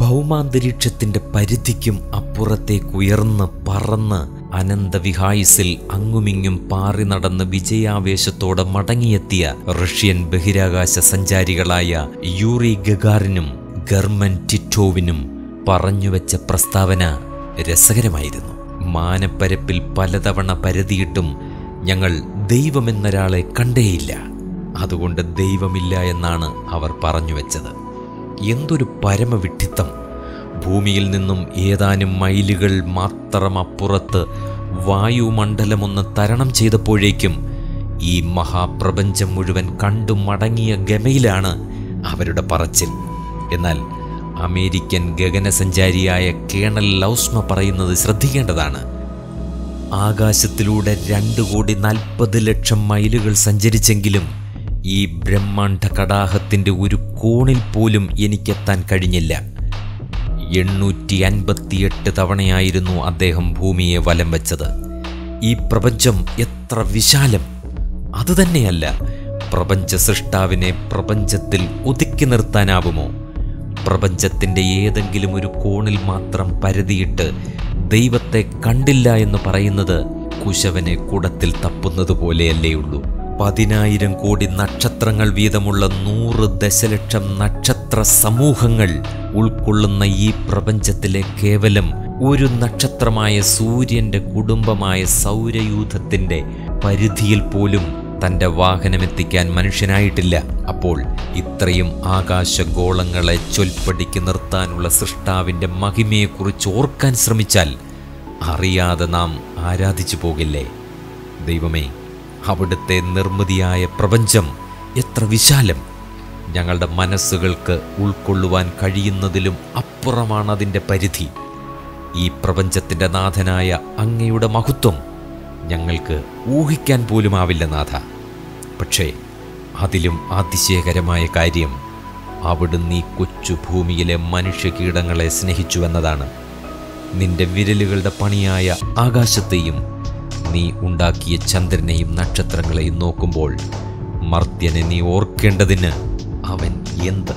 ഭൗമാന്തരീക്ഷത്തിന്റെ പരിധിക്കും അപ്പുറത്തേക്കുയർന്ന് പറന്ന് അനന്തവിഹായുസിൽ അങ്ങുമിങ്ങും പാറി നടന്ന് വിജയാവേശത്തോടെ മടങ്ങിയെത്തിയ റഷ്യൻ ബഹിരാകാശ സഞ്ചാരികളായ യൂറി ഗഗാറിനും ഗർമൻ ടിറ്റോവിനും പറഞ്ഞുവെച്ച പ്രസ്താവന രസകരമായിരുന്നു. മാനപ്പരപ്പിൽ പലതവണ പരതിയിട്ടും ഞങ്ങൾ ദൈവമെന്നൊരാളെ കണ്ടേയില്ല. അതുകൊണ്ട് ദൈവമില്ല എന്നാണ് അവർ പറഞ്ഞു വെച്ചത് എന്തൊരു പരമവിഡ്ഢിത്തം. ഭൂമിയിൽ നിന്നും ഏതാനും മൈലുകൾ മാത്രം അപ്പുറത്ത് വായുമണ്ഡലമൊന്ന് തരണം ചെയ്തപ്പോഴേക്കും ഈ മഹാപ്രപഞ്ചം മുഴുവൻ കണ്ടു മടങ്ങിയ ഗമയിലാണ് അവരുടെ പറച്ചിൽ. എന്നാൽ അമേരിക്കൻ ഗഗനസഞ്ചാരിയായ കേണൽ ലൗസ്മ പറയുന്നത് ശ്രദ്ധിക്കേണ്ടതാണ്. ആകാശത്തിലൂടെ രണ്ട് കോടി നാൽപ്പത് ലക്ഷം മൈലുകൾ സഞ്ചരിച്ചെങ്കിലും ഈ ബ്രഹ്മാണ്ഡ കടാഹത്തിന്റെ ഒരു കോണിൽ പോലും എനിക്കെത്താൻ കഴിഞ്ഞില്ല. എണ്ണൂറ്റി അൻപത്തിയെട്ട് തവണയായിരുന്നു അദ്ദേഹം ഭൂമിയെ വലം വെച്ചത്. ഈ പ്രപഞ്ചം എത്ര വിശാലം! അതുതന്നെയല്ല പ്രപഞ്ച സൃഷ്ടാവിനെ പ്രപഞ്ചത്തിൽ ഒതുക്കി നിർത്താനാവുമോ? പ്രപഞ്ചത്തിന്റെ ഏതെങ്കിലും ഒരു കോണിൽ മാത്രം പരതിയിട്ട് ദൈവത്തെ കണ്ടില്ല എന്ന് പറയുന്നത് കുശവനെ കുടത്തിൽ തപ്പുന്നത് പോലെയല്ലേയുള്ളൂ പതിനായിരം കോടി നക്ഷത്രങ്ങൾ വീതമുള്ള നൂറ് ദശലക്ഷം നക്ഷത്ര സമൂഹങ്ങൾ ഉൾക്കൊള്ളുന്ന ഈ പ്രപഞ്ചത്തിലെ കേവലം ഒരു നക്ഷത്രമായ സൂര്യന്റെ കുടുംബമായ സൗരയൂഥത്തിന്റെ പരിധിയിൽ പോലും തന്റെ വാഹനമെത്തിക്കാൻ മനുഷ്യനായിട്ടില്ല. അപ്പോൾ ഇത്രയും ആകാശഗോളങ്ങളെ ചൊൽപ്പടിക്ക് നിർത്താനുള്ള സൃഷ്ടാവിന്റെ മഹിമയെക്കുറിച്ച് ഓർക്കാൻ ശ്രമിച്ചാൽ അറിയാതെ നാം ആരാധിച്ചു പോകില്ലേ? ദൈവമേ അവിടുത്തെ നിർമ്മിതിയായ പ്രപഞ്ചം എത്ര വിശാലം. ഞങ്ങളുടെ മനസ്സുകൾക്ക് ഉൾക്കൊള്ളുവാൻ കഴിയുന്നതിലും അപ്പുറമാണ് അതിന്റെ പരിധി. ഈ പ്രപഞ്ചത്തിന്റെ നാഥനായ അങ്ങയുടെ മഹത്വം ഞങ്ങൾക്ക് ഊഹിക്കാൻ പോലും ആവില്ല നാഥ. പക്ഷേ അതിലും അതിശയകരമായ കാര്യം അവിടുന്ന് ഈ കൊച്ചു ഭൂമിയിലെ മനുഷ്യകീടങ്ങളെ സ്നേഹിച്ചുവെന്നതാണ്. നിന്റെ വിരലുകളുടെ പണിയായ ആകാശത്തെയും നീ ഉണ്ടാക്കിയ ചന്ദ്രനെയും നക്ഷത്രങ്ങളെയും നോക്കുമ്പോൾ മർത്യനെ നീ ഓർക്കേണ്ടതിന് അവൻ എന്ത്?